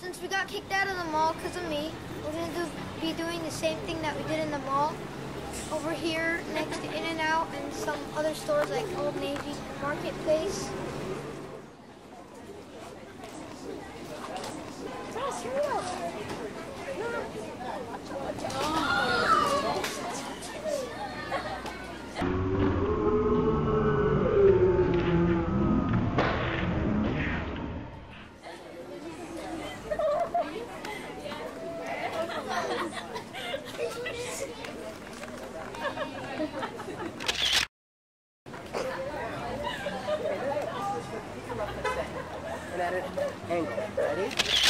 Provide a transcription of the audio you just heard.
since we got kicked out of the mall because of me, we're going to do, be doing the same thing that we did in the mall over here next to In-N-Out and some other stores like Old Navy Marketplace. And at an angle. Ready?